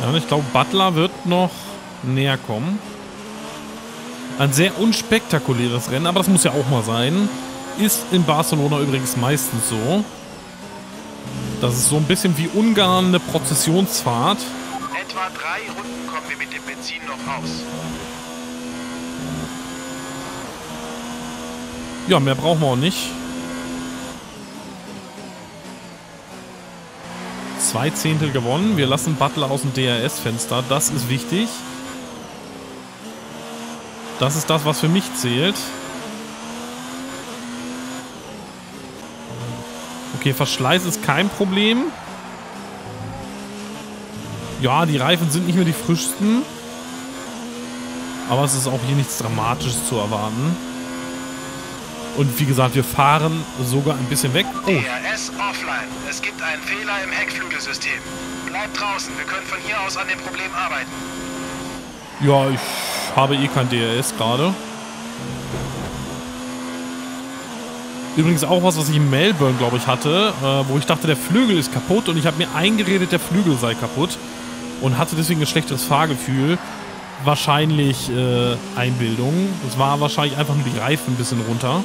Ja, und ich glaube, Butler wird noch näher kommen. Ein sehr unspektakuläres Rennen, aber das muss ja auch mal sein. Ist in Barcelona übrigens meistens so. Das ist so ein bisschen wie Ungarn eine Prozessionsfahrt. Etwa drei Runden kommen wir mit dem Benzin noch raus. Ja, mehr brauchen wir auch nicht. Zwei Zehntel gewonnen. Wir lassen Butler aus dem DRS-Fenster. Das ist wichtig. Das ist das, was für mich zählt. Okay, Verschleiß ist kein Problem. Ja, die Reifen sind nicht mehr die frischsten. Aber es ist auch hier nichts Dramatisches zu erwarten. Und wie gesagt, wir fahren sogar ein bisschen weg. Oh. DRS offline. Es gibt einen Fehler im Heckflügelsystem. Bleibt draußen. Wir können von hier aus an dem Problem arbeiten. Ja, ich habe eh kein DRS gerade. Übrigens auch was, was ich in Melbourne, glaube ich, hatte, äh, wo ich dachte, der Flügel ist kaputt und ich habe mir eingeredet, der Flügel sei kaputt und hatte deswegen ein schlechteres Fahrgefühl. Wahrscheinlich äh, Einbildung. Es war wahrscheinlich einfach nur die Reifen ein bisschen runter.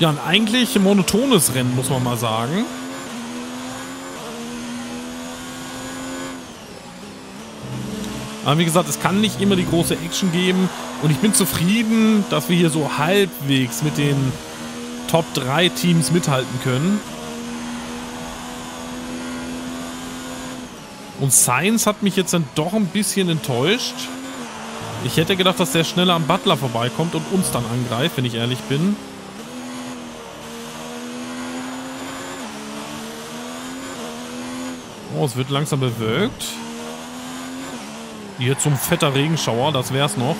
Ja, ein eigentlich monotones Rennen, muss man mal sagen. Aber wie gesagt, es kann nicht immer die große Action geben. Und ich bin zufrieden, dass wir hier so halbwegs mit den Top 3 Teams mithalten können. Und Science hat mich jetzt dann doch ein bisschen enttäuscht. Ich hätte gedacht, dass der schneller am Butler vorbeikommt und uns dann angreift, wenn ich ehrlich bin. Es wird langsam bewölkt. Hier zum fetter Regenschauer, das wär's noch.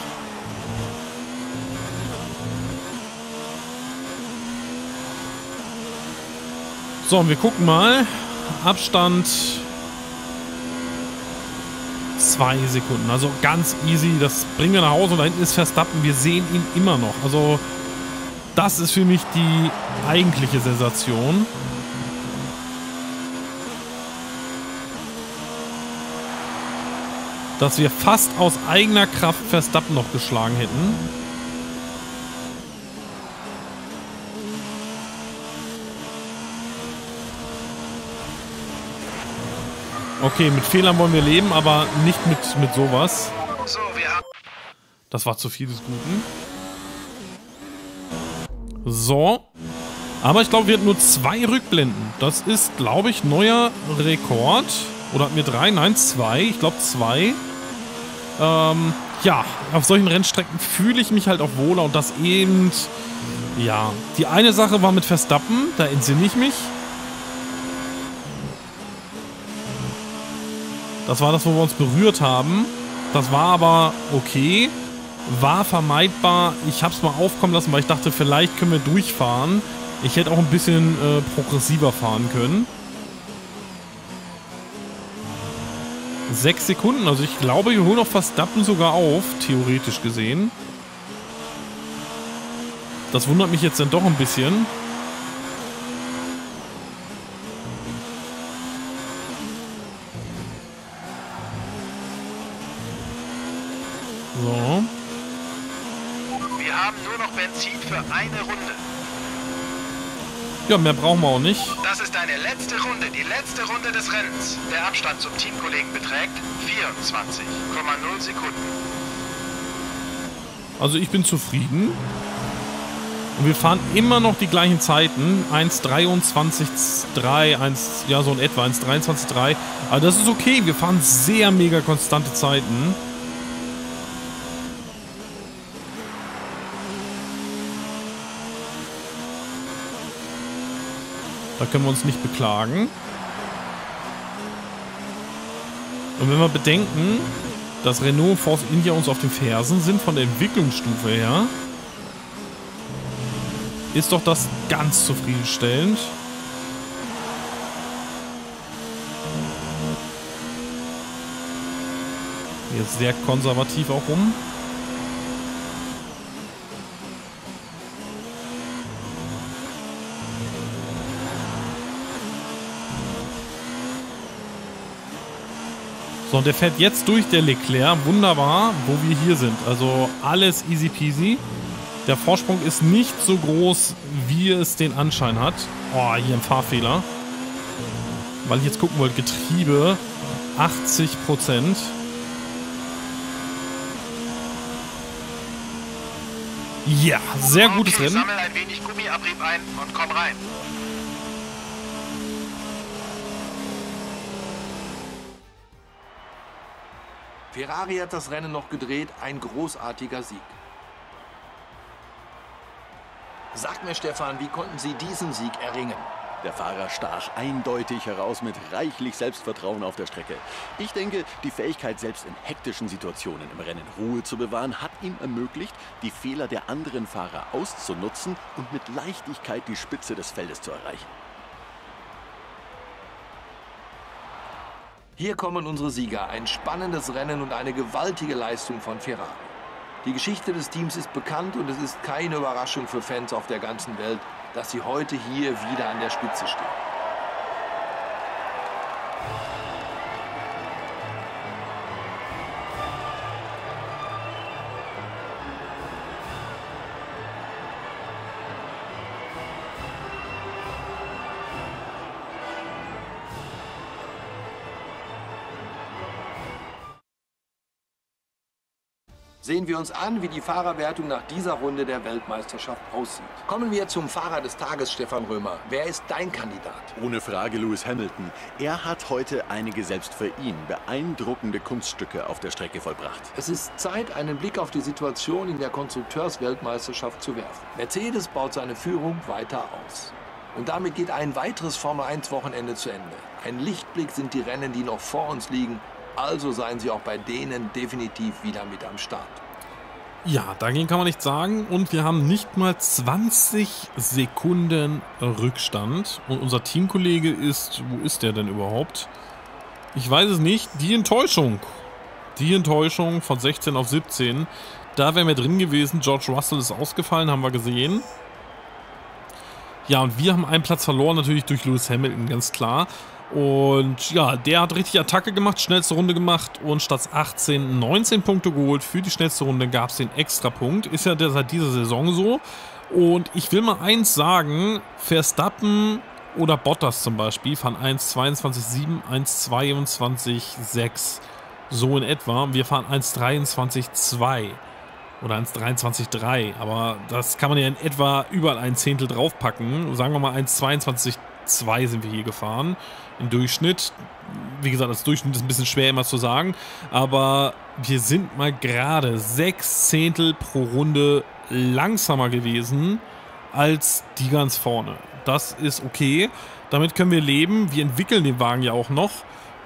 So, und wir gucken mal. Abstand zwei Sekunden. Also ganz easy. Das bringen wir nach Hause. Und da hinten ist Verstappen. Wir sehen ihn immer noch. Also das ist für mich die eigentliche Sensation. Dass wir fast aus eigener Kraft Verstappen noch geschlagen hätten. Okay, mit Fehlern wollen wir leben, aber nicht mit, mit sowas. Das war zu viel des Guten. So. Aber ich glaube, wir hatten nur zwei Rückblenden. Das ist, glaube ich, neuer Rekord. Oder hatten wir drei? Nein, zwei. Ich glaube, zwei. Ähm, ja, auf solchen Rennstrecken fühle ich mich halt auch wohler und das eben, ja. Die eine Sache war mit Verstappen, da entsinne ich mich. Das war das, wo wir uns berührt haben. Das war aber okay. War vermeidbar. Ich habe es mal aufkommen lassen, weil ich dachte, vielleicht können wir durchfahren. Ich hätte auch ein bisschen äh, progressiver fahren können. Sechs Sekunden. Also ich glaube, wir holen noch Verstappen sogar auf, theoretisch gesehen. Das wundert mich jetzt dann doch ein bisschen. So. Wir haben nur noch Benzin für eine Runde. Ja, mehr brauchen wir auch nicht. Das ist deine letzte Runde, die letzte Runde des Rennens. Der Abstand zum Teamkollegen beträgt 24,0 Sekunden. Also ich bin zufrieden. Und wir fahren immer noch die gleichen Zeiten. 1,23,3, 1, ja so in etwa, 1,23,3. Aber das ist okay, wir fahren sehr mega konstante Zeiten. Da können wir uns nicht beklagen. Und wenn wir bedenken, dass Renault und Force India uns auf den Fersen sind von der Entwicklungsstufe her, ist doch das ganz zufriedenstellend. Ist sehr konservativ auch rum. So, und der fährt jetzt durch, der Leclerc. Wunderbar, wo wir hier sind. Also alles easy peasy. Der Vorsprung ist nicht so groß, wie es den Anschein hat. Oh, hier ein Fahrfehler. Weil ich jetzt gucken wollte, Getriebe 80 Prozent. Ja, sehr gutes okay, Rennen. Sammel ein wenig Gummiabrieb ein und komm rein. Ferrari hat das Rennen noch gedreht, ein großartiger Sieg. Sag mir, Stefan, wie konnten Sie diesen Sieg erringen? Der Fahrer stach eindeutig heraus mit reichlich Selbstvertrauen auf der Strecke. Ich denke, die Fähigkeit, selbst in hektischen Situationen im Rennen Ruhe zu bewahren, hat ihm ermöglicht, die Fehler der anderen Fahrer auszunutzen und mit Leichtigkeit die Spitze des Feldes zu erreichen. Hier kommen unsere Sieger. Ein spannendes Rennen und eine gewaltige Leistung von Ferrari. Die Geschichte des Teams ist bekannt und es ist keine Überraschung für Fans auf der ganzen Welt, dass sie heute hier wieder an der Spitze stehen. Sehen wir uns an, wie die Fahrerwertung nach dieser Runde der Weltmeisterschaft aussieht. Kommen wir zum Fahrer des Tages, Stefan Römer. Wer ist dein Kandidat? Ohne Frage Lewis Hamilton. Er hat heute einige selbst für ihn beeindruckende Kunststücke auf der Strecke vollbracht. Es ist Zeit, einen Blick auf die Situation in der Konstrukteursweltmeisterschaft zu werfen. Mercedes baut seine Führung weiter aus. Und damit geht ein weiteres Formel-1-Wochenende zu Ende. Ein Lichtblick sind die Rennen, die noch vor uns liegen. Also seien sie auch bei denen definitiv wieder mit am Start. Ja, dagegen kann man nichts sagen. Und wir haben nicht mal 20 Sekunden Rückstand. Und unser Teamkollege ist, wo ist der denn überhaupt? Ich weiß es nicht. Die Enttäuschung. Die Enttäuschung von 16 auf 17. Da wären wir drin gewesen. George Russell ist ausgefallen, haben wir gesehen. Ja, und wir haben einen Platz verloren, natürlich durch Lewis Hamilton, ganz klar. Und ja, der hat richtig Attacke gemacht, schnellste Runde gemacht und statt 18 19 Punkte geholt. Für die schnellste Runde gab es den Extrapunkt. Ist ja seit dieser Saison so. Und ich will mal eins sagen, Verstappen oder Bottas zum Beispiel fahren 1,22,7, 1,22,6. So in etwa. Wir fahren 1,23,2 oder 1,23,3. Aber das kann man ja in etwa überall ein Zehntel draufpacken. Sagen wir mal 1,22,2 sind wir hier gefahren im Durchschnitt. Wie gesagt, das Durchschnitt ist ein bisschen schwer immer zu sagen, aber wir sind mal gerade sechs Zehntel pro Runde langsamer gewesen als die ganz vorne. Das ist okay. Damit können wir leben. Wir entwickeln den Wagen ja auch noch.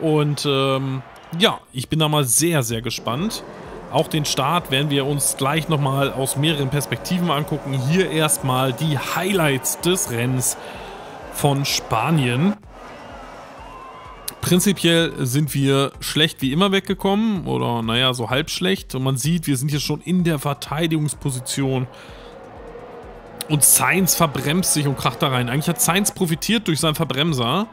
Und ähm, ja, ich bin da mal sehr, sehr gespannt. Auch den Start werden wir uns gleich nochmal aus mehreren Perspektiven angucken. Hier erstmal die Highlights des Rennens von Spanien. Prinzipiell sind wir schlecht wie immer weggekommen oder naja, so halb schlecht. Und man sieht, wir sind hier schon in der Verteidigungsposition. Und Sainz verbremst sich und kracht da rein. Eigentlich hat Sainz profitiert durch seinen Verbremser.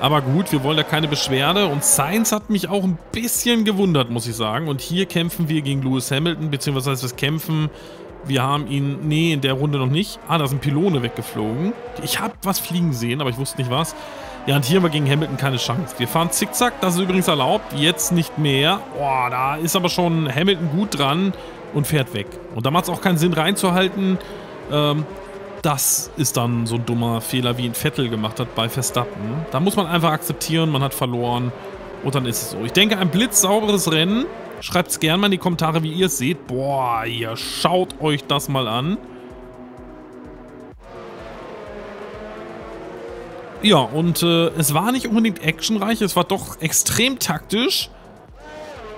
Aber gut, wir wollen da keine Beschwerde. Und Sainz hat mich auch ein bisschen gewundert, muss ich sagen. Und hier kämpfen wir gegen Lewis Hamilton, beziehungsweise wir kämpfen. Wir haben ihn, nee, in der Runde noch nicht. Ah, da sind Pylone weggeflogen. Ich habe was fliegen sehen, aber ich wusste nicht was. Ja, und hier haben wir gegen Hamilton keine Chance. Wir fahren zickzack, das ist übrigens erlaubt. Jetzt nicht mehr. Boah, da ist aber schon Hamilton gut dran und fährt weg. Und da macht es auch keinen Sinn reinzuhalten. Ähm, das ist dann so ein dummer Fehler, wie ihn Vettel gemacht hat bei Verstappen. Da muss man einfach akzeptieren, man hat verloren. Und dann ist es so. Ich denke, ein blitzsauberes Rennen. Schreibt es gerne mal in die Kommentare, wie ihr es seht. Boah, ihr schaut euch das mal an. Ja, und äh, es war nicht unbedingt actionreich, es war doch extrem taktisch.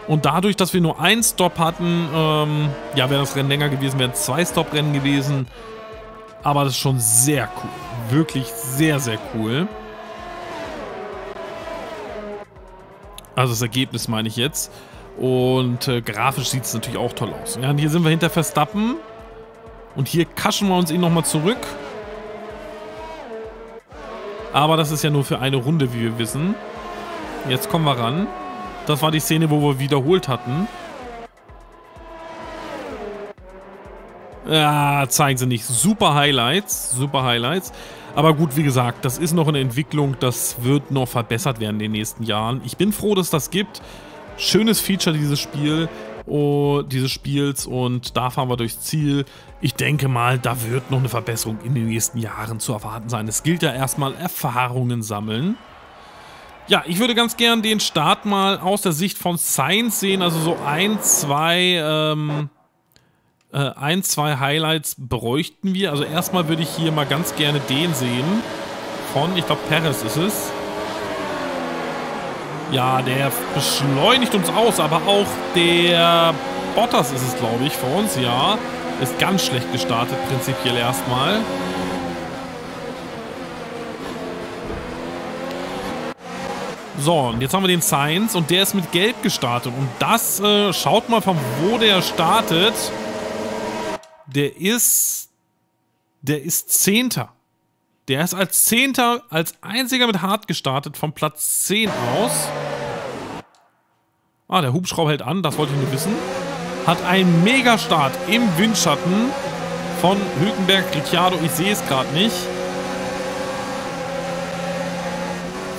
Und dadurch, dass wir nur einen Stop hatten, ähm, ja, wäre das Rennen länger gewesen, wären zwei Stop-Rennen gewesen. Aber das ist schon sehr cool. Wirklich sehr, sehr cool. Also das Ergebnis meine ich jetzt. Und äh, grafisch sieht es natürlich auch toll aus. Ja, und hier sind wir hinter Verstappen. Und hier kaschen wir uns ihn nochmal zurück. Aber das ist ja nur für eine Runde, wie wir wissen. Jetzt kommen wir ran. Das war die Szene, wo wir wiederholt hatten. Ja, zeigen sie nicht. Super Highlights, super Highlights. Aber gut, wie gesagt, das ist noch eine Entwicklung, das wird noch verbessert werden in den nächsten Jahren. Ich bin froh, dass das gibt. Schönes Feature dieses Spiel, oh, dieses Spiels und da fahren wir durchs Ziel. Ich denke mal, da wird noch eine Verbesserung in den nächsten Jahren zu erwarten sein. Es gilt ja erstmal Erfahrungen sammeln. Ja, ich würde ganz gern den Start mal aus der Sicht von Science sehen, also so ein, zwei, ähm, äh, ein, zwei Highlights bräuchten wir. Also erstmal würde ich hier mal ganz gerne den sehen. Von, ich glaube, Perez ist es. Ja, der beschleunigt uns aus, aber auch der Bottas ist es, glaube ich, für uns, ja. Ist ganz schlecht gestartet, prinzipiell erstmal. So, und jetzt haben wir den Science und der ist mit Gelb gestartet. Und das, äh, schaut mal von wo der startet. Der ist, der ist Zehnter. Der ist als Zehnter, als einziger mit Hart gestartet, vom Platz 10 aus. Ah, der Hubschrauber hält an, das wollte ich nur wissen. Hat einen Megastart im Windschatten von Hülkenberg, Ricciardo, ich sehe es gerade nicht.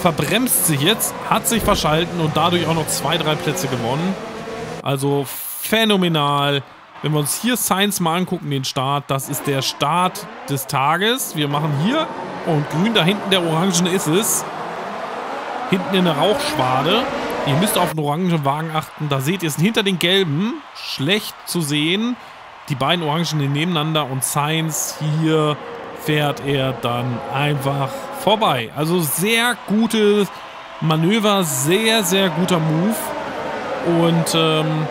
Verbremst sich jetzt, hat sich verschalten und dadurch auch noch zwei, drei Plätze gewonnen. Also phänomenal. Wenn wir uns hier Science mal angucken, den Start, das ist der Start des Tages. Wir machen hier, und grün da hinten, der Orangen ist es. Hinten in der Rauchschwade. Ihr müsst auf den orangen Wagen achten. Da seht ihr es hinter den gelben. Schlecht zu sehen. Die beiden Orangen nebeneinander und Science hier fährt er dann einfach vorbei. Also sehr gutes Manöver, sehr, sehr guter Move. Und ähm,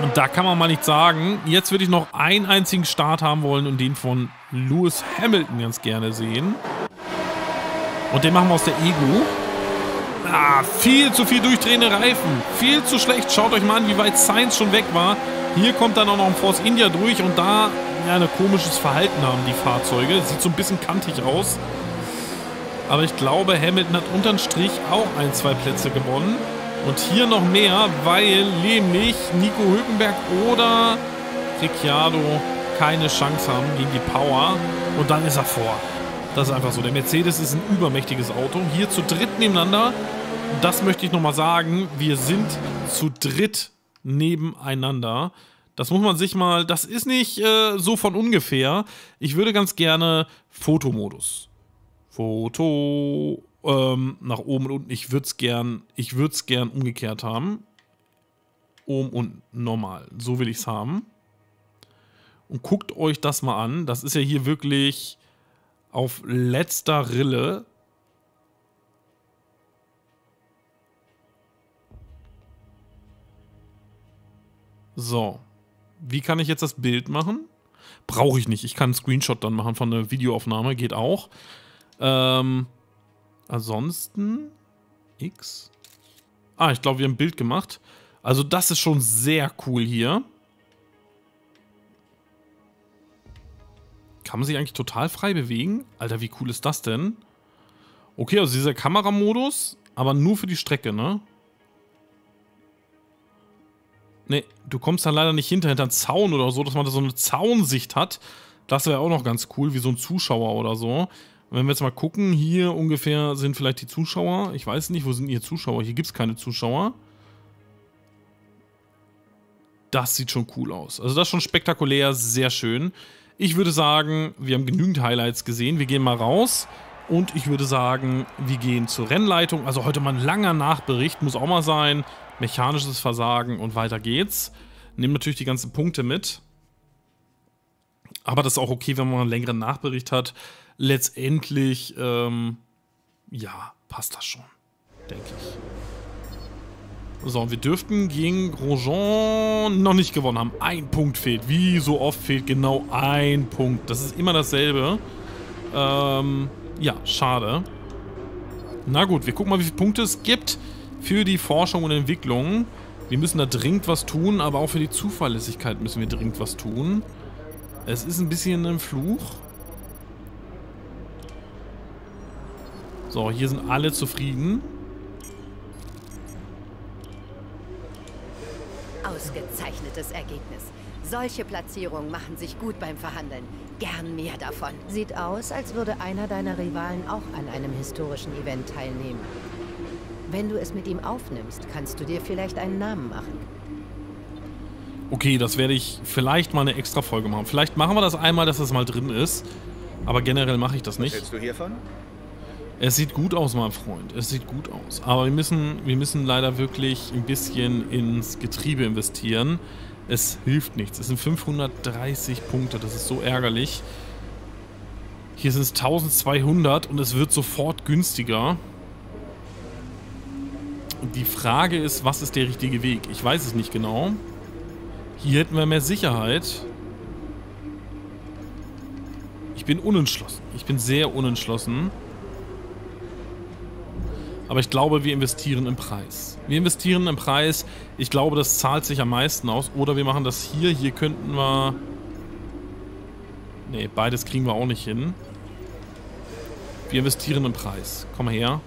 und da kann man mal nichts sagen. Jetzt würde ich noch einen einzigen Start haben wollen und den von Lewis Hamilton ganz gerne sehen. Und den machen wir aus der Ego. Ah, viel zu viel durchdrehende Reifen. Viel zu schlecht. Schaut euch mal an, wie weit Sainz schon weg war. Hier kommt dann auch noch ein Force India durch und da ja, ein komisches Verhalten haben die Fahrzeuge. Sieht so ein bisschen kantig aus. Aber ich glaube, Hamilton hat unterm Strich auch ein, zwei Plätze gewonnen. Und hier noch mehr, weil nämlich Nico Hülkenberg oder Ricciardo keine Chance haben gegen die Power. Und dann ist er vor. Das ist einfach so. Der Mercedes ist ein übermächtiges Auto. Hier zu dritt nebeneinander. Das möchte ich nochmal sagen. Wir sind zu dritt nebeneinander. Das muss man sich mal, das ist nicht äh, so von ungefähr. Ich würde ganz gerne Fotomodus. Foto ähm, nach oben und unten. Ich würde es gern, gern umgekehrt haben. Oben und normal. So will ich es haben. Und guckt euch das mal an. Das ist ja hier wirklich auf letzter Rille. So. Wie kann ich jetzt das Bild machen? Brauche ich nicht. Ich kann einen Screenshot dann machen von der Videoaufnahme. Geht auch. Ähm, Ansonsten X. Ah, ich glaube, wir haben ein Bild gemacht. Also das ist schon sehr cool hier. Kann man sich eigentlich total frei bewegen? Alter, wie cool ist das denn? Okay, also dieser Kameramodus, aber nur für die Strecke, ne? Ne, du kommst dann leider nicht hinter, hinter einen Zaun oder so, dass man da so eine Zaunsicht hat. Das wäre auch noch ganz cool, wie so ein Zuschauer oder so. Wenn wir jetzt mal gucken, hier ungefähr sind vielleicht die Zuschauer. Ich weiß nicht, wo sind hier Zuschauer? Hier gibt es keine Zuschauer. Das sieht schon cool aus. Also das ist schon spektakulär, sehr schön. Ich würde sagen, wir haben genügend Highlights gesehen. Wir gehen mal raus. Und ich würde sagen, wir gehen zur Rennleitung. Also heute mal ein langer Nachbericht, muss auch mal sein. Mechanisches Versagen und weiter geht's. Nehmen natürlich die ganzen Punkte mit. Aber das ist auch okay, wenn man einen längeren Nachbericht hat letztendlich, ähm, ja, passt das schon, denke ich. So, wir dürften gegen Grosjean noch nicht gewonnen haben. Ein Punkt fehlt. Wie so oft fehlt genau ein Punkt. Das ist immer dasselbe. Ähm, ja, schade. Na gut, wir gucken mal, wie viele Punkte es gibt für die Forschung und Entwicklung. Wir müssen da dringend was tun, aber auch für die Zuverlässigkeit müssen wir dringend was tun. Es ist ein bisschen ein Fluch. So, hier sind alle zufrieden. Ausgezeichnetes Ergebnis. Solche Platzierungen machen sich gut beim Verhandeln. Gern mehr davon. Sieht aus, als würde einer deiner Rivalen auch an einem historischen Event teilnehmen. Wenn du es mit ihm aufnimmst, kannst du dir vielleicht einen Namen machen. Okay, das werde ich vielleicht mal eine extra Folge machen. Vielleicht machen wir das einmal, dass das mal drin ist. Aber generell mache ich das nicht. Was hältst du hiervon? Es sieht gut aus, mein Freund. Es sieht gut aus. Aber wir müssen, wir müssen leider wirklich ein bisschen ins Getriebe investieren. Es hilft nichts. Es sind 530 Punkte. Das ist so ärgerlich. Hier sind es 1200 und es wird sofort günstiger. Die Frage ist, was ist der richtige Weg? Ich weiß es nicht genau. Hier hätten wir mehr Sicherheit. Ich bin unentschlossen. Ich bin sehr unentschlossen. Aber ich glaube, wir investieren im Preis. Wir investieren im Preis. Ich glaube, das zahlt sich am meisten aus. Oder wir machen das hier. Hier könnten wir... Ne, beides kriegen wir auch nicht hin. Wir investieren im Preis. Komm her.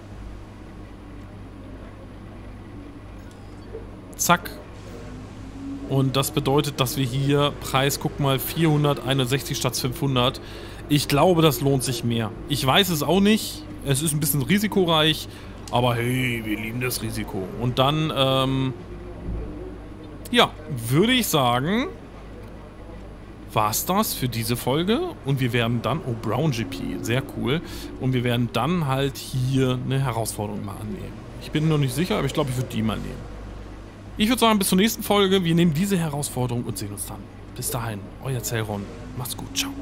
Zack. Und das bedeutet, dass wir hier Preis, guck mal, 461 statt 500. Ich glaube, das lohnt sich mehr. Ich weiß es auch nicht. Es ist ein bisschen risikoreich. Aber hey, wir lieben das Risiko. Und dann, ähm... Ja, würde ich sagen... War's das für diese Folge. Und wir werden dann... Oh, Brown GP. Sehr cool. Und wir werden dann halt hier eine Herausforderung mal annehmen. Ich bin noch nicht sicher, aber ich glaube, ich würde die mal nehmen. Ich würde sagen, bis zur nächsten Folge. Wir nehmen diese Herausforderung und sehen uns dann. Bis dahin, euer Zelron. Macht's gut. Ciao.